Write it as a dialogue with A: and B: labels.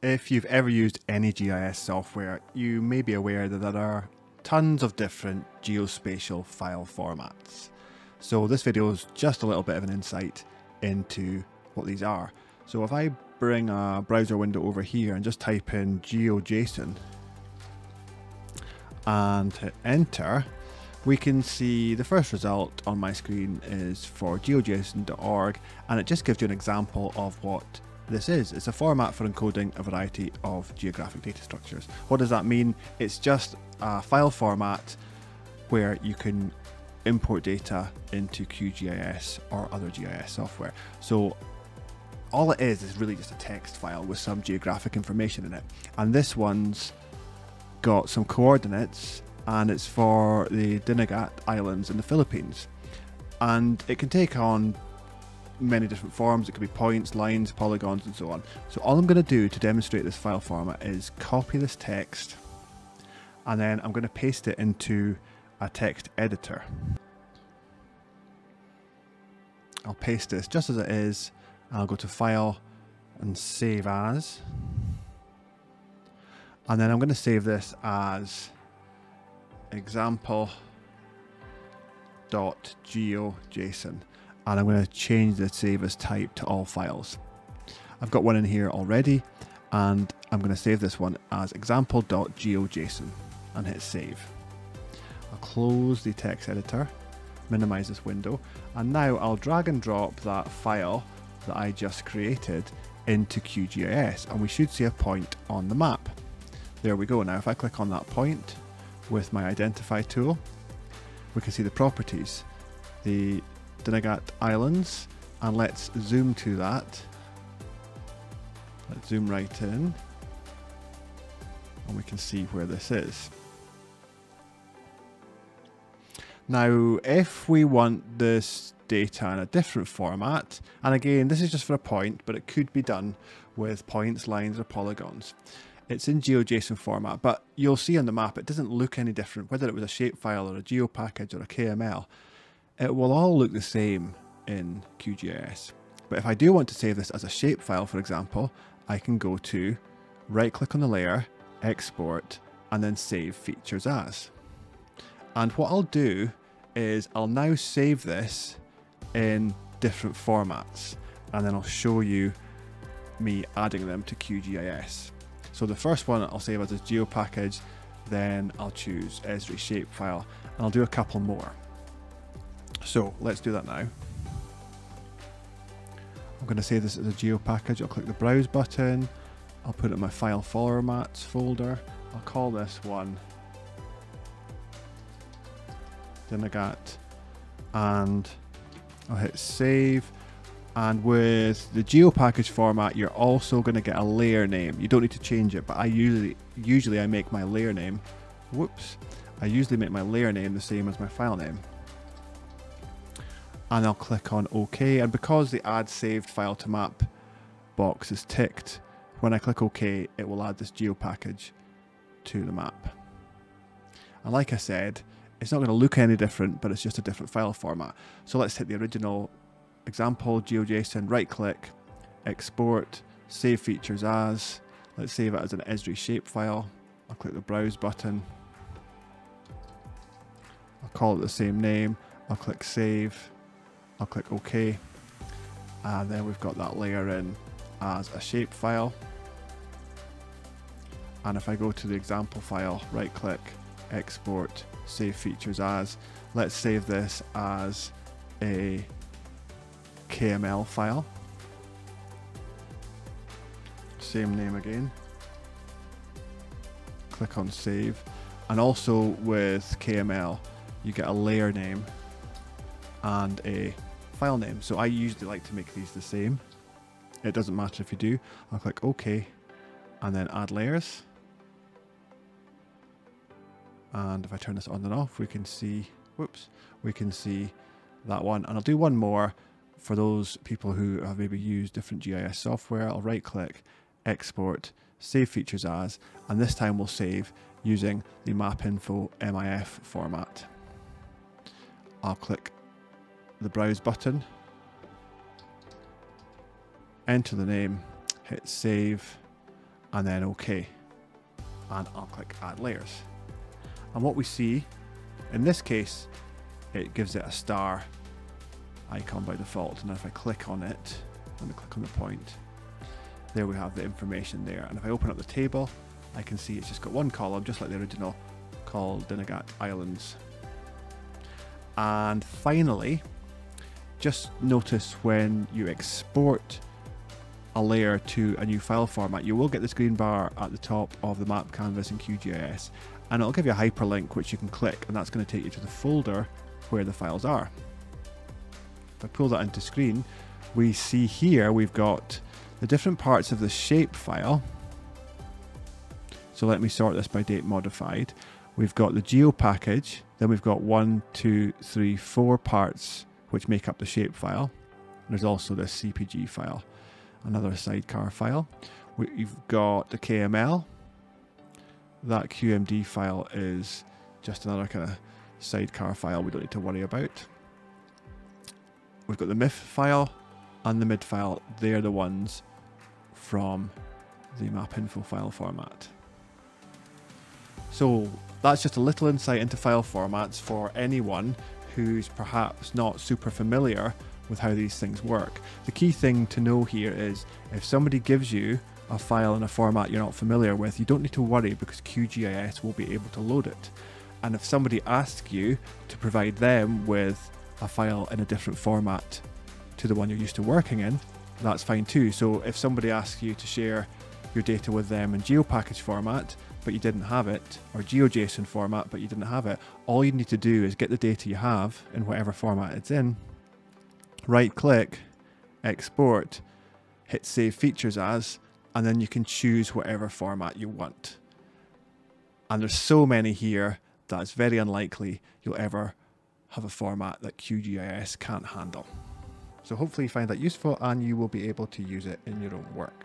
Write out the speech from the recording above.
A: If you've ever used any GIS software, you may be aware that there are tons of different geospatial file formats. So this video is just a little bit of an insight into what these are. So if I bring a browser window over here and just type in GeoJSON and hit enter, we can see the first result on my screen is for geojson.org and it just gives you an example of what this is. It's a format for encoding a variety of geographic data structures. What does that mean? It's just a file format where you can import data into QGIS or other GIS software. So all it is is really just a text file with some geographic information in it. And this one's got some coordinates and it's for the Dinagat Islands in the Philippines. And it can take on many different forms. It could be points, lines, polygons, and so on. So all I'm going to do to demonstrate this file format is copy this text and then I'm going to paste it into a text editor. I'll paste this just as it is. and I'll go to File and Save As. And then I'm going to save this as example.geojson and I'm going to change the save as type to all files. I've got one in here already and I'm going to save this one as example.geojson and hit save. I'll close the text editor, minimize this window, and now I'll drag and drop that file that I just created into QGIS and we should see a point on the map. There we go. Now if I click on that point, with my identify tool, we can see the properties, the Dinagat Islands, and let's zoom to that. Let's zoom right in, and we can see where this is. Now, if we want this data in a different format, and again, this is just for a point, but it could be done with points, lines, or polygons. It's in GeoJSON format, but you'll see on the map it doesn't look any different, whether it was a shapefile or a geo package or a KML. It will all look the same in QGIS. But if I do want to save this as a shapefile, for example, I can go to right click on the layer, export, and then save features as. And what I'll do is I'll now save this in different formats, and then I'll show you me adding them to QGIS. So the first one I'll save as a geo package, then I'll choose Esri shapefile, and I'll do a couple more. So let's do that now. I'm going to save this as a geo package. I'll click the browse button. I'll put it in my file formats folder. I'll call this one Dinagat and I'll hit save and with the geo package format, you're also going to get a layer name. You don't need to change it, but I usually usually I make my layer name. Whoops. I usually make my layer name the same as my file name. And I'll click on OK. And because the add saved file to map box is ticked, when I click OK, it will add this geo package to the map. And like I said, it's not going to look any different, but it's just a different file format. So let's hit the original example, GeoJSON, right click, export, save features as. Let's save it as an Esri shapefile. I'll click the browse button. I'll call it the same name. I'll click save. I'll click OK. And then we've got that layer in as a shapefile. And if I go to the example file, right click, export, save features as, let's save this as a KML file. Same name again. Click on save. And also with KML, you get a layer name and a file name. So I usually like to make these the same. It doesn't matter if you do. I'll click OK and then add layers. And if I turn this on and off, we can see, whoops, we can see that one. And I'll do one more for those people who have maybe used different GIS software, I'll right click, export, save features as, and this time we'll save using the MapInfo MIF format. I'll click the browse button, enter the name, hit save, and then OK. And I'll click Add Layers. And what we see, in this case, it gives it a star icon by default. And if I click on it, let me click on the point, there we have the information there. And if I open up the table, I can see it's just got one column, just like the original, called Dinagat Islands. And finally, just notice when you export a layer to a new file format, you will get this green bar at the top of the map canvas in QGIS, and it'll give you a hyperlink which you can click, and that's going to take you to the folder where the files are. If I pull that into screen, we see here we've got the different parts of the shape file. So let me sort this by date modified. We've got the geo package, then we've got one, two, three, four parts which make up the shape file. There's also this CPG file, another sidecar file. We've got the KML. That QMD file is just another kind of sidecar file we don't need to worry about. We've got the MIF file and the MID file. They're the ones from the map info file format. So that's just a little insight into file formats for anyone who's perhaps not super familiar with how these things work. The key thing to know here is if somebody gives you a file in a format you're not familiar with, you don't need to worry because QGIS will be able to load it. And if somebody asks you to provide them with a file in a different format to the one you're used to working in, that's fine too. So if somebody asks you to share your data with them in GeoPackage format, but you didn't have it, or GeoJSON format, but you didn't have it, all you need to do is get the data you have in whatever format it's in, right click, export, hit save features as, and then you can choose whatever format you want. And there's so many here that it's very unlikely you'll ever have a format that QGIS can't handle. So hopefully you find that useful and you will be able to use it in your own work.